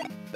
Bye.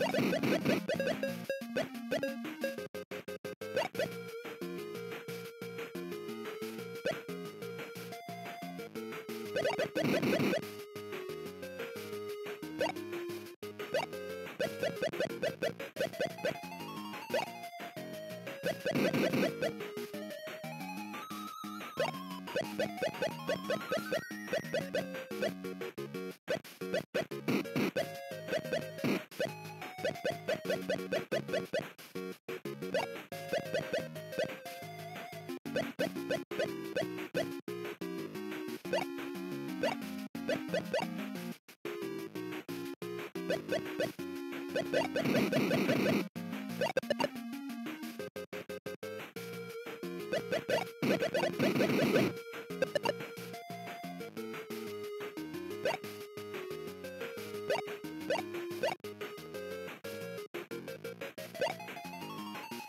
you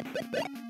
Bye.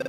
you.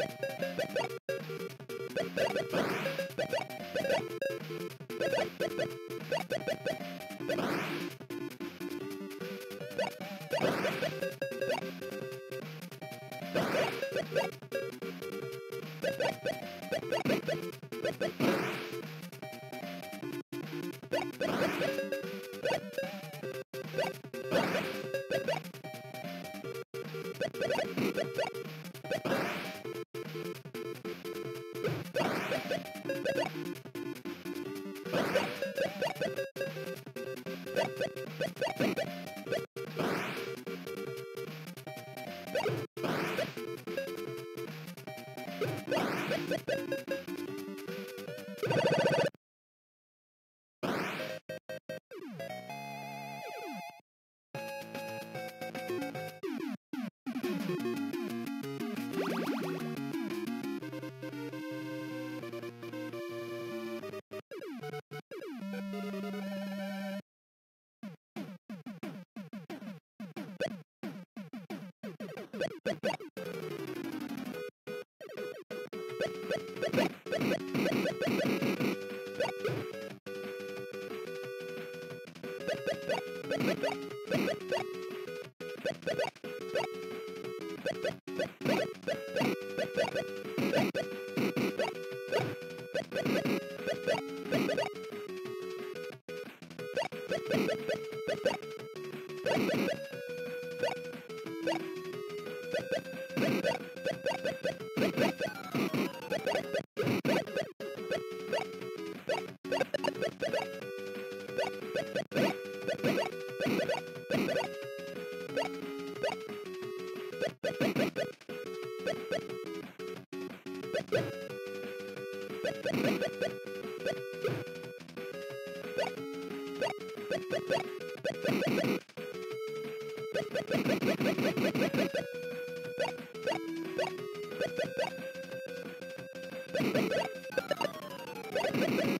Thank you. Bip bip bip!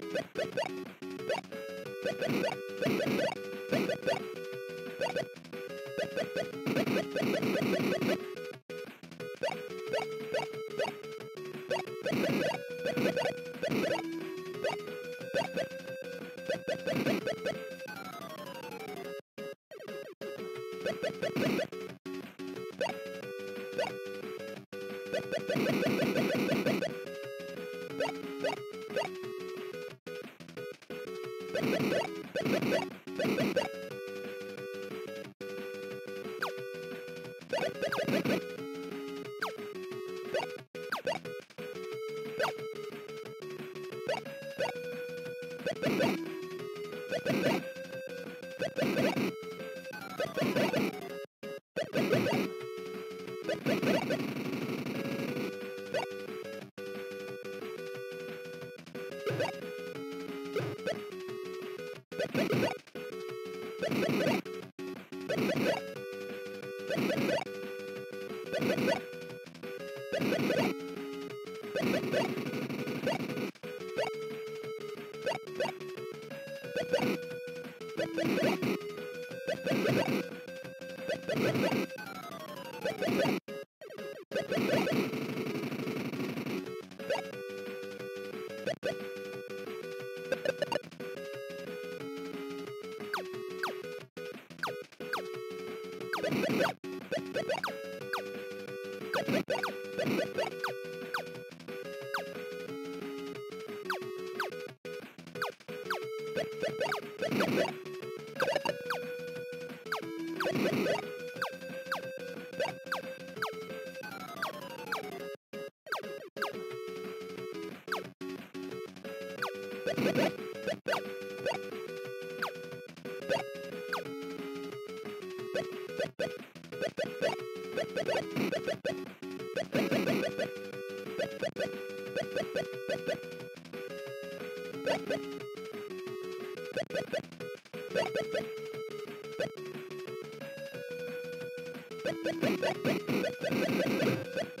you Bye. Thank you.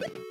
Bye.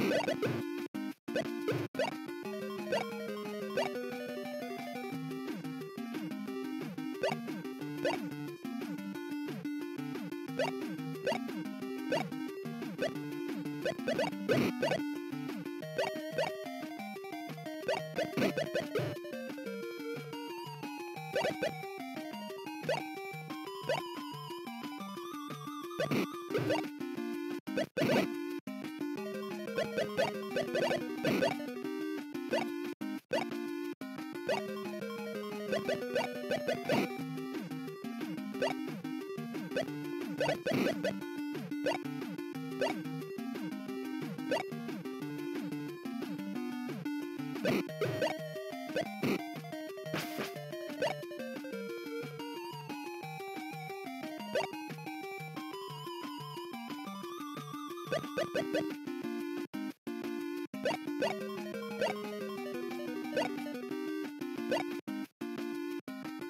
Bye.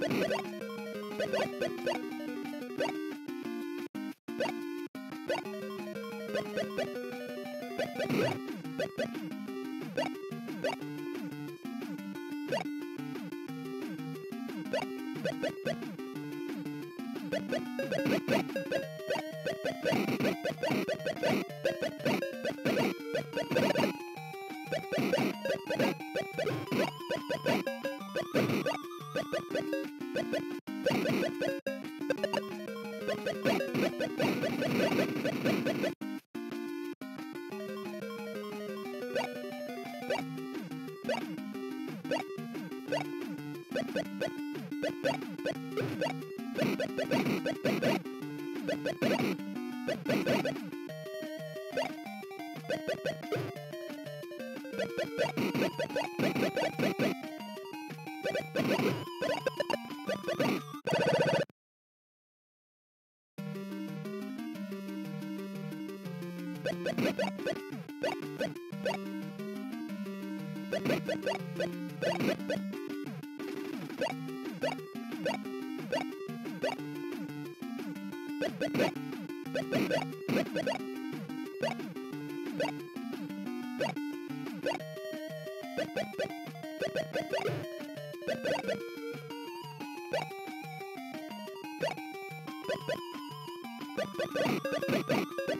Bye. Bye. Bye.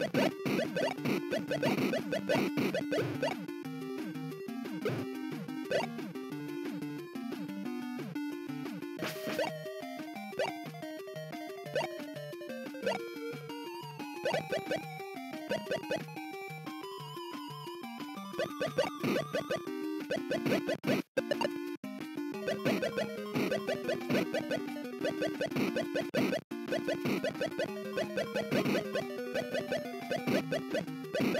Bye.